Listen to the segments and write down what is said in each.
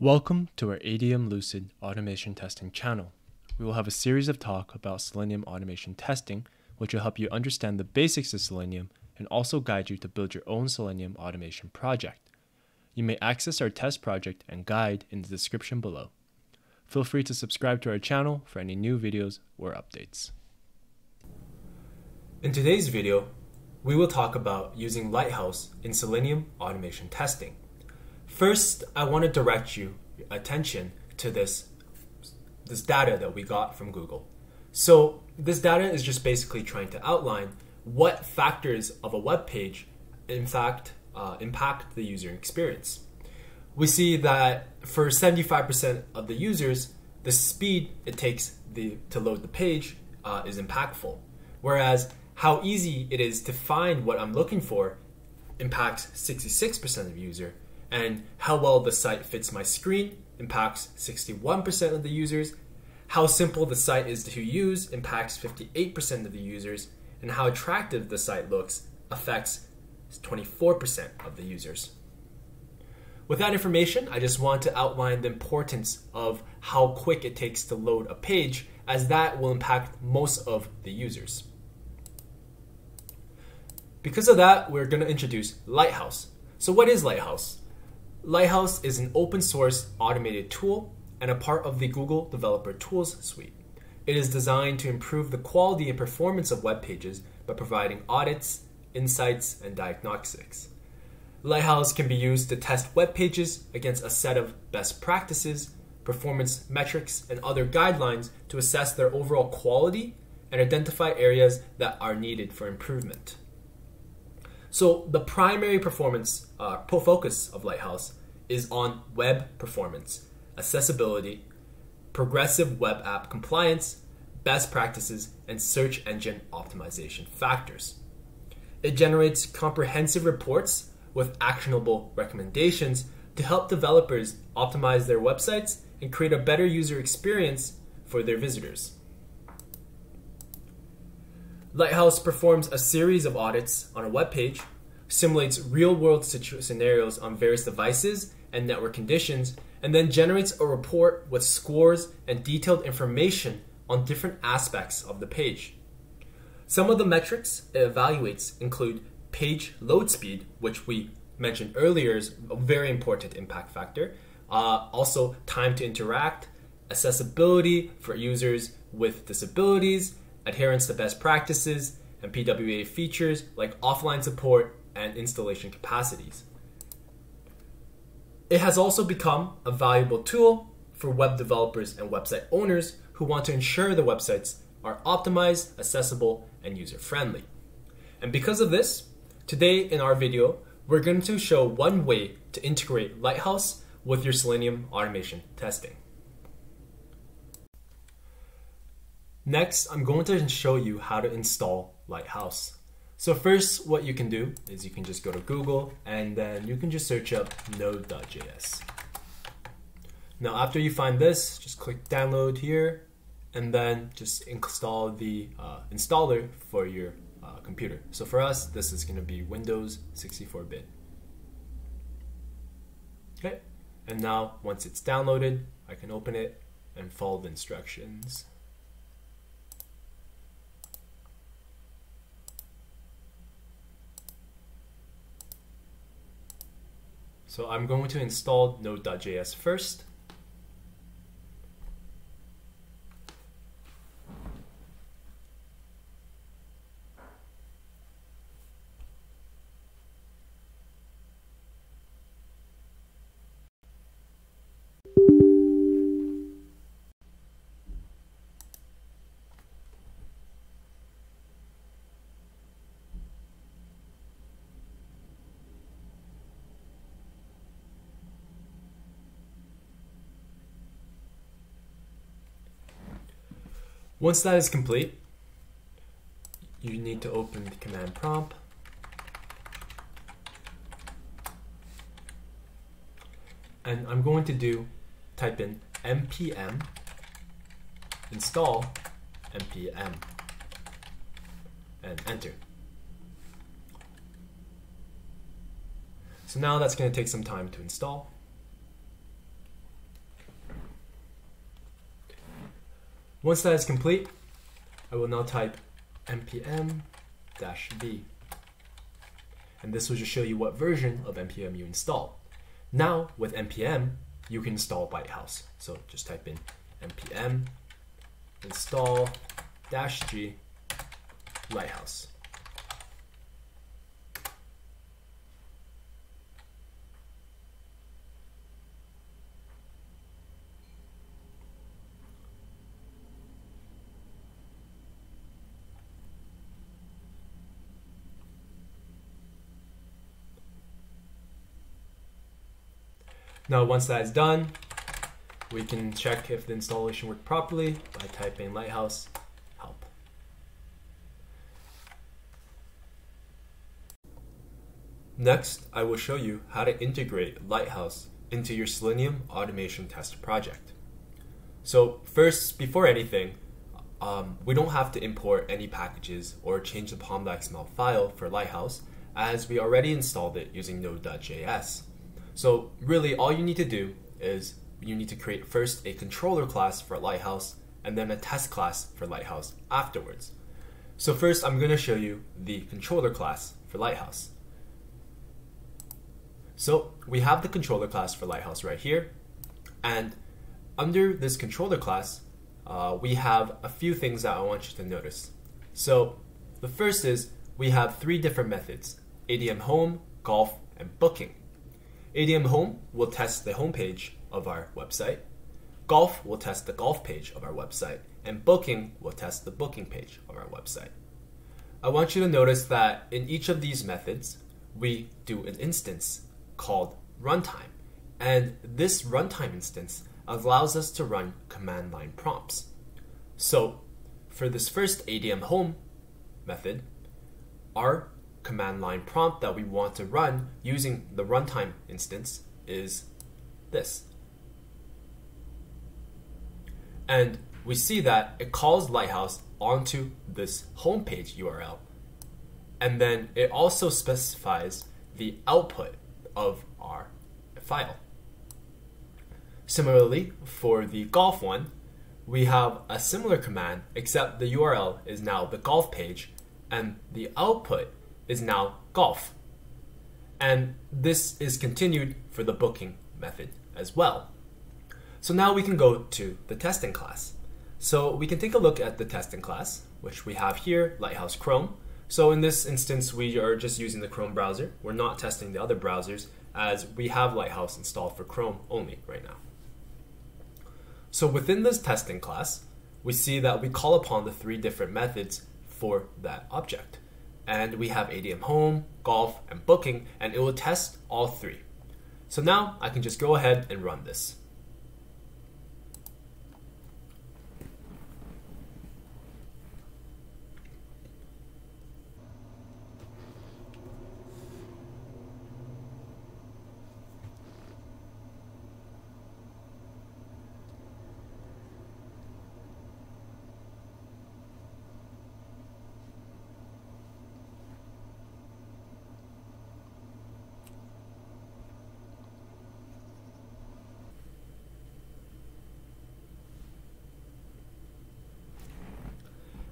Welcome to our ADM Lucid automation testing channel. We will have a series of talk about Selenium automation testing, which will help you understand the basics of Selenium and also guide you to build your own Selenium automation project. You may access our test project and guide in the description below. Feel free to subscribe to our channel for any new videos or updates. In today's video, we will talk about using Lighthouse in Selenium automation testing. First, I want to direct you attention to this, this data that we got from Google. So this data is just basically trying to outline what factors of a web page in fact uh, impact the user experience. We see that for 75% of the users, the speed it takes the, to load the page uh, is impactful. Whereas how easy it is to find what I'm looking for impacts 66% of user and how well the site fits my screen impacts 61% of the users. How simple the site is to use impacts 58% of the users, and how attractive the site looks affects 24% of the users. With that information, I just want to outline the importance of how quick it takes to load a page, as that will impact most of the users. Because of that, we're going to introduce Lighthouse. So, what is Lighthouse? Lighthouse is an open source automated tool and a part of the Google Developer Tools suite. It is designed to improve the quality and performance of web pages by providing audits, insights, and diagnostics. Lighthouse can be used to test web pages against a set of best practices, performance metrics, and other guidelines to assess their overall quality and identify areas that are needed for improvement. So, the primary performance uh, focus of Lighthouse is on web performance, accessibility, progressive web app compliance, best practices, and search engine optimization factors. It generates comprehensive reports with actionable recommendations to help developers optimize their websites and create a better user experience for their visitors. Lighthouse performs a series of audits on a web page, simulates real world scenarios on various devices and network conditions, and then generates a report with scores and detailed information on different aspects of the page. Some of the metrics it evaluates include page load speed, which we mentioned earlier is a very important impact factor. Uh, also, time to interact, accessibility for users with disabilities, adherence to best practices, and PWA features like offline support and installation capacities. It has also become a valuable tool for web developers and website owners who want to ensure the websites are optimized, accessible, and user friendly. And because of this, today in our video, we're going to show one way to integrate Lighthouse with your Selenium automation testing. Next, I'm going to show you how to install Lighthouse. So first, what you can do is you can just go to Google and then you can just search up node.js. Now after you find this, just click download here and then just install the uh, installer for your uh, computer. So for us, this is going to be Windows 64-bit. Okay, and now once it's downloaded, I can open it and follow the instructions. So I'm going to install Node.js first. Once that is complete, you need to open the command prompt. And I'm going to do type in npm install npm and enter. So now that's going to take some time to install. Once that is complete, I will now type npm v. And this will just show you what version of npm you installed. Now, with npm, you can install Lighthouse. So just type in npm install dash g Lighthouse. Now once that is done, we can check if the installation worked properly by typing lighthouse help. Next, I will show you how to integrate Lighthouse into your Selenium automation test project. So first, before anything, um, we don't have to import any packages or change the pom.xml file for Lighthouse as we already installed it using node.js. So really all you need to do is you need to create first a controller class for Lighthouse and then a test class for Lighthouse afterwards. So first I'm going to show you the controller class for Lighthouse. So we have the controller class for Lighthouse right here. And under this controller class, uh, we have a few things that I want you to notice. So the first is we have three different methods, ADM home, golf, and booking. ADM Home will test the homepage of our website. Golf will test the golf page of our website. And Booking will test the booking page of our website. I want you to notice that in each of these methods, we do an instance called runtime. And this runtime instance allows us to run command line prompts. So for this first ADM home method, our command line prompt that we want to run using the runtime instance is this. And we see that it calls Lighthouse onto this homepage URL. And then it also specifies the output of our file. Similarly, for the golf one, we have a similar command, except the URL is now the golf page, and the output is now golf. And this is continued for the booking method as well. So now we can go to the testing class. So we can take a look at the testing class, which we have here, Lighthouse Chrome. So in this instance, we are just using the Chrome browser. We're not testing the other browsers as we have Lighthouse installed for Chrome only right now. So within this testing class, we see that we call upon the three different methods for that object and we have ADM home, golf, and booking, and it will test all three. So now I can just go ahead and run this.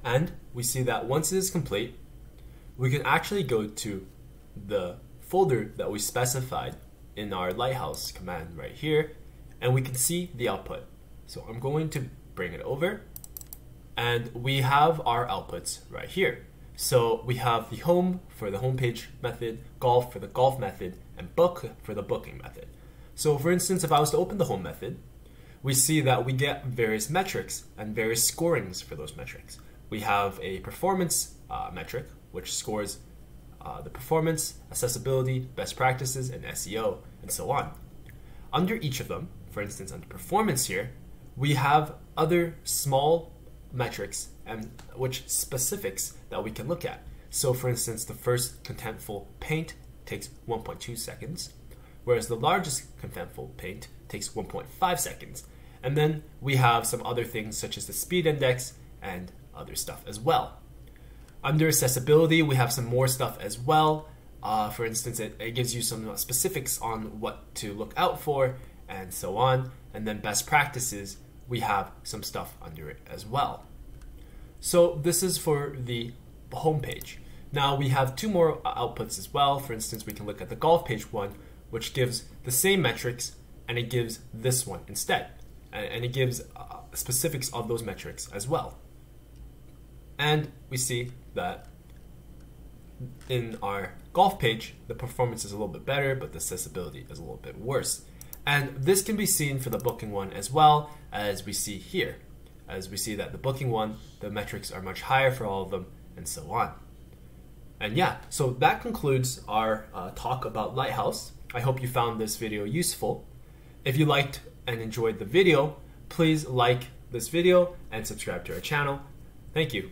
And we see that once it is complete, we can actually go to the folder that we specified in our lighthouse command right here, and we can see the output. So I'm going to bring it over, and we have our outputs right here. So we have the home for the homepage method, golf for the golf method, and book for the booking method. So for instance, if I was to open the home method, we see that we get various metrics and various scorings for those metrics we have a performance uh, metric, which scores uh, the performance, accessibility, best practices, and SEO, and so on. Under each of them, for instance, under performance here, we have other small metrics and which specifics that we can look at. So, for instance, the first contentful paint takes 1.2 seconds, whereas the largest contentful paint takes 1.5 seconds. And then we have some other things such as the speed index and other stuff as well. Under accessibility, we have some more stuff as well. Uh, for instance, it, it gives you some specifics on what to look out for and so on. And then best practices, we have some stuff under it as well. So this is for the home page. Now we have two more outputs as well. For instance, we can look at the golf page one, which gives the same metrics and it gives this one instead. And it gives uh, specifics of those metrics as well. And we see that in our golf page, the performance is a little bit better, but the accessibility is a little bit worse. And this can be seen for the booking one as well as we see here. As we see that the booking one, the metrics are much higher for all of them, and so on. And yeah, so that concludes our uh, talk about Lighthouse. I hope you found this video useful. If you liked and enjoyed the video, please like this video and subscribe to our channel. Thank you.